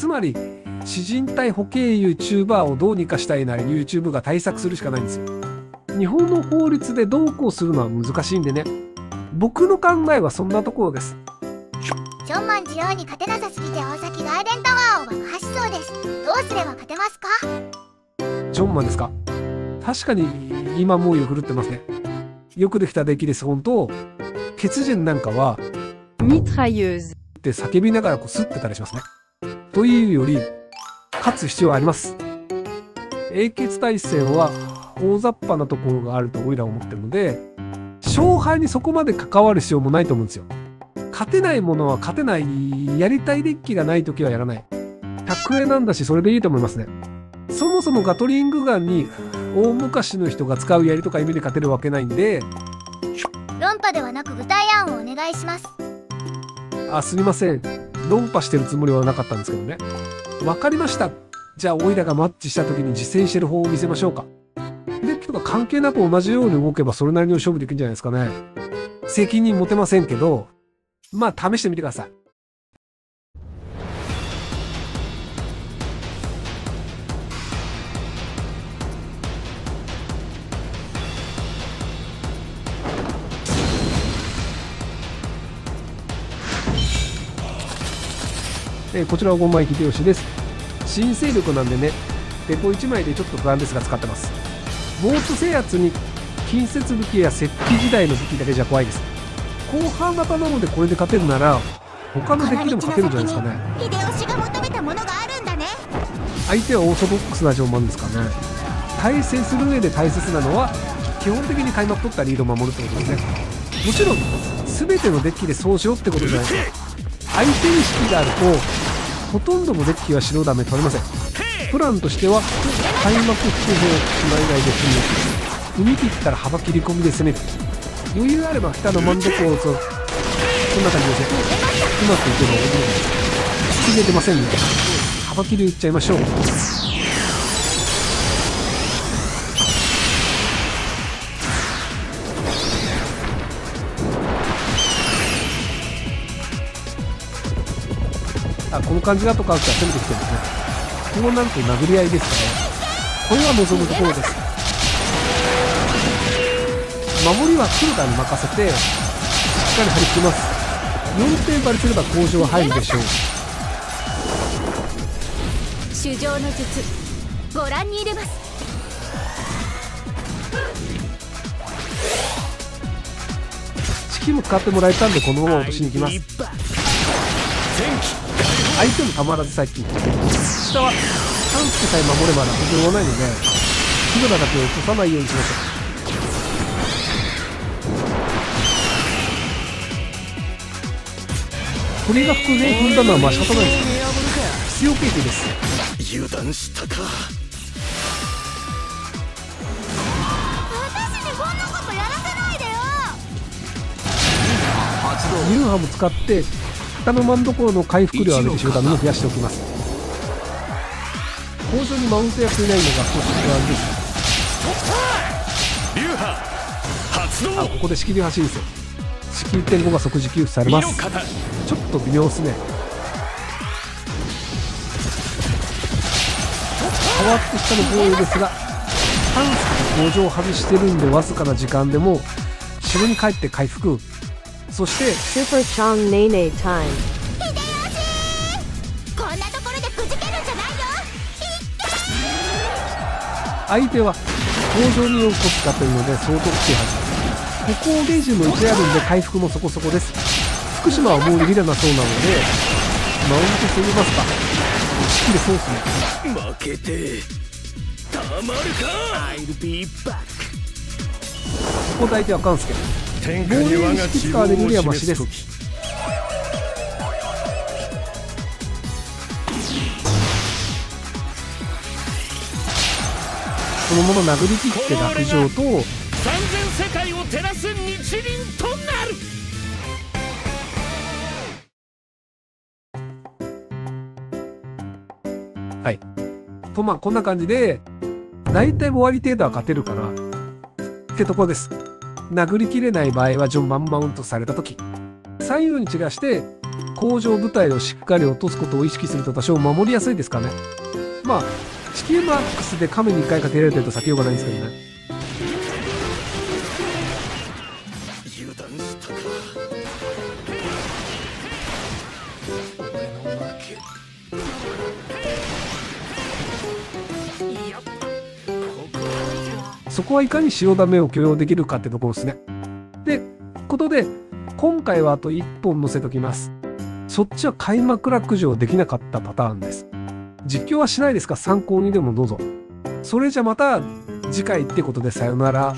つまり詩人対保険 YouTuber をどうにかしたいなら YouTube が対策するしかないんですよ。日本の法律でどうこうするのは難しいんでね。僕の考えはそんなところです。ジョンマンジオに勝てなさすぎて大崎ガーデンタワーを爆破しそうです。どうすれば勝てますか？ジョンマンですか？確かに今猛威を振るってますね。よくできたデッキです。本当血人なんかは Mitrailleuse. って叫びながらこう吸ってたりしますねというより勝つ必要はあります。英傑大戦は大雑把なところがあるとオイラは思ってるので勝敗にそこまで関わる必要もないと思うんですよ。勝てないものは勝てないやりたいデッキがない時はやらない。100円なんだしそれでいいと思いますね。そもそもガトリングガンに大昔の人が使う槍とか意味で勝てるわけないんで論破ではなく具体案をお願いします。あすみません論破してるつもりはなかったんですけどね。わかりました。じゃあオイラがマッチした時に実践してる方を見せましょうか。デッキとか関係なく同じように動けばそれなりの勝負できるんじゃないですかね。責任持てませんけどまあ試してみてください。えーこちらは5枚秀吉です。新勢力なんでねデポ1枚でちょっと不安ですが使ってます。ボート制圧に近接武器や石器時代の武器だけじゃ怖いです。後半型なのでこれで勝てるなら他のデッキでも勝てるんじゃないですかね。秀吉が求めたものがあるんだね。相手はオーソドックスな順番ですかね。対戦する上で大切なのは基本的に開幕取ったリードを守るってことですね。もちろん全てのデッキでそうしようってことじゃないです相手に式があるとほとんどのデッキは白ダメ取れません。プランとしては開幕伏兵しまいないで済む踏み切ったら幅切り込みで攻める。余裕あれば北の真ん中をそそんな感じですね。うまくいけばいいです引き出てませんね。幅切り打っちゃいましょう。この感じだとか打ったら攻めてきてるんですね。こうなると殴り合いですからこれは望むところです。守りは黒田に任せてしっかり張り切ります。4点張りすれば工場は入るでしょう。主情の術ご覧に入れます。式も使ってもらえたんでこのまま落としに行きます相手もたまらずさっき下は3助さえ守れば楽ではないのでヒドラだけを落とさないようにしましょう。鳥が服で踏んだのはまあ仕方ないです。ね必要経験です。油断したか。私にこんなことやらせないでよ。ミルハも使って北の真ん所の回復量を上げてしまうために増やしておきます。工場にマウントやっていないのが少し不安です。あここで式流走るんですよ式1.5が即時給付されますちょっと微妙ですね変わってきたの防衛ですがハンスが工場を外してるんでわずかな時間でも城に帰って回復そして Super Chong Nene time. こんなところでくじけるんじゃないよ相手は工場に4個使ってるので相当きついはずですここをゲージも1あるんで回復もそこそこです。福島はもうリラなそうなのでマウント攻めますか。式でそうっすね負けてたまるか！I'll be back ここで相手はかんすけど天下に我が希望を示す時そのもの殴り切って落城と三千世界を照らす日輪となるはい。と、まあ、こんな感じで、大体終わり程度は勝てるかな。ってとこです。殴りきれない場合は、ジョンマンマウントされた時、左右に散らして、工場部隊をしっかり落とすことを意識すると多少守りやすいですかね。まあ地球マックスで亀に1回かけられてると先ようがないんですけどね。ここはいかに塩ダメを許容できるかってところですね。でことで今回はあと1本載せときます。そっちは開幕落城できなかったパターンです。実況はしないですか？参考にでもどうぞ。それじゃまた次回ってことでさよなら。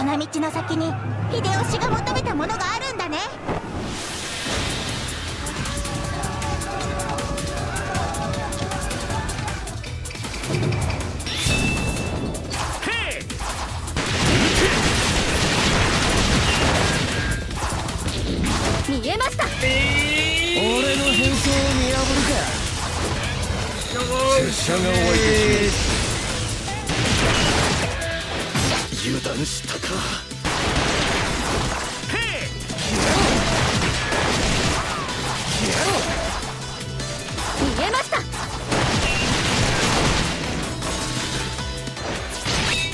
この道の先に秀吉が求めたものがあるんだね。見えました。俺の変装を見破るか。拙者がお相手し油断したか。へ見えました。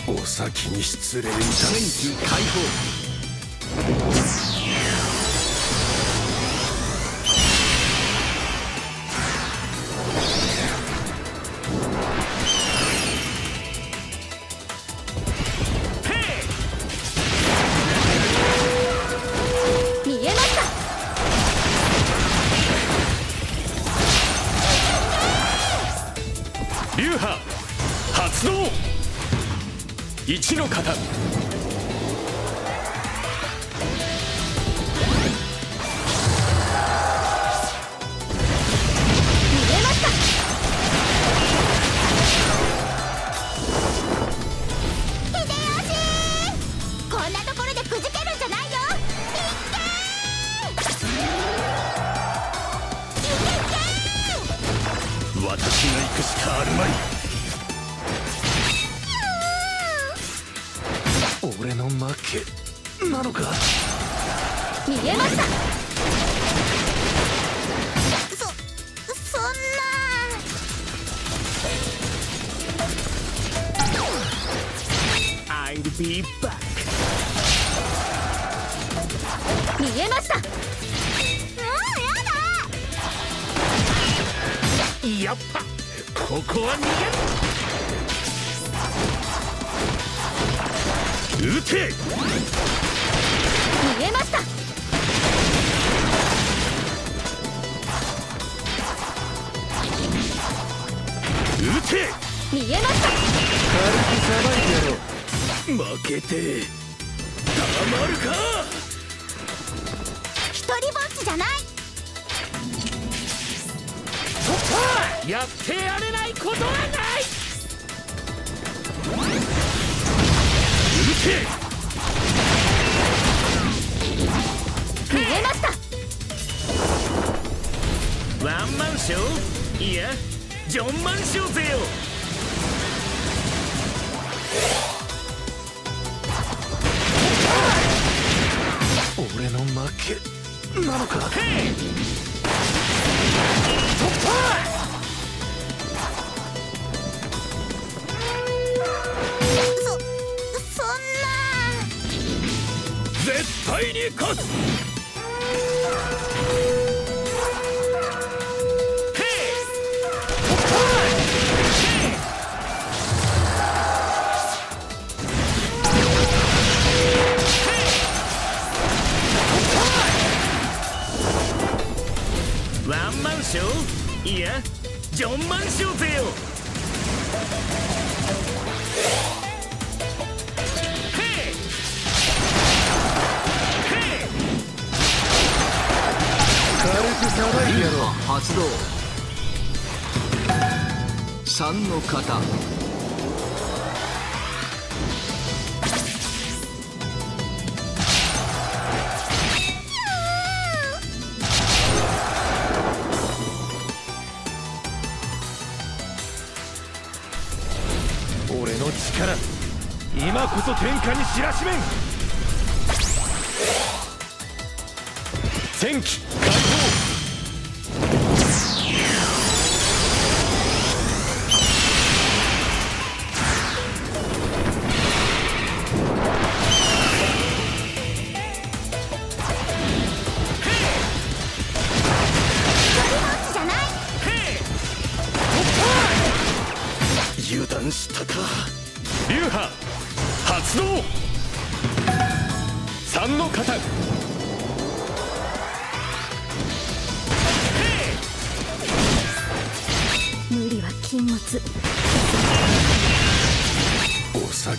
いお先に失礼いたす解放俺の負けなのか？見えました。そそんな。I'll be back. 見えました。うんやだ。やっぱここは逃げる撃て。見えました。撃て。見えました。軽くさばいてやろう。負けて。たまるか。一人ぼっちじゃない。やってやれないことはないジョンマンショーぜよ。俺の負けなのか？絶対に勝つワンマンショーいやジョンマンショーぜよへい。へい。軽くさばいてやろう。発動。3の型。力。今こそ天下に知らしめん。戦機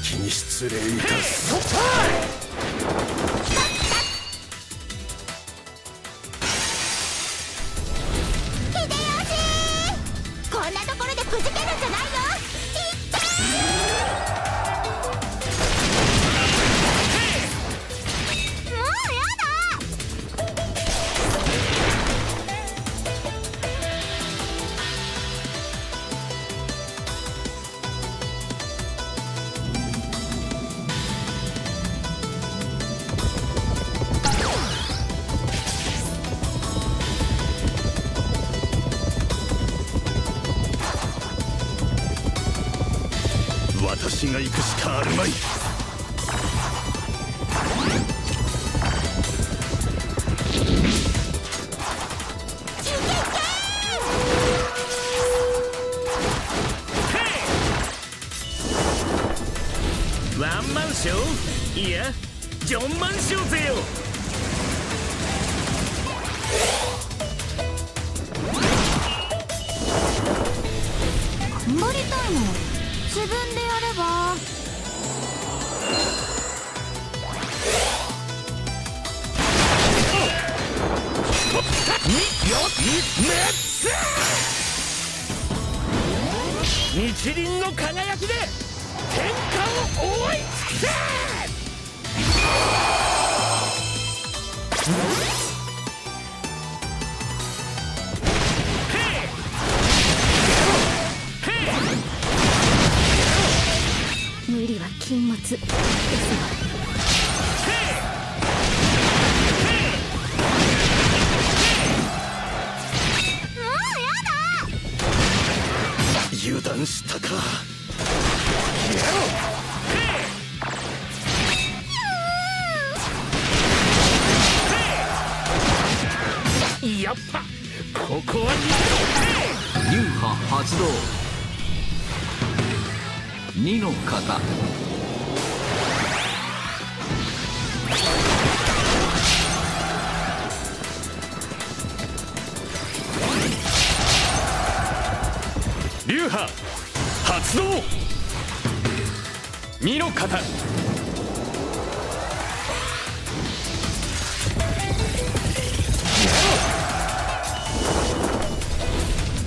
お先に失礼いたす。が行くしかあるまい。ワンマンショー？いやジョンマンショーぜよ。頑張りたいの自分でやれば。日輪の輝きで天下を覆い尽くせ無理は禁物。ですもうやだ油断したか。やっぱここは流派発動二の型流派。発動。身の型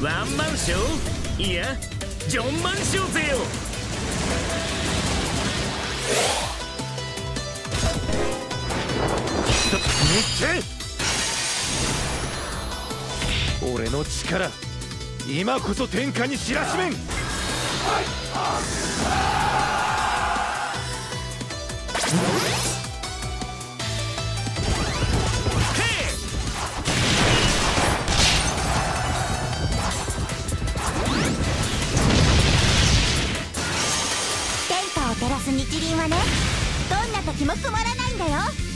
ワンマンショー。いやジョンマンショーぜよ。見て。俺の力今こそ天下に知らしめん。天下を照らす日輪はねどんな時も曇らないんだよ。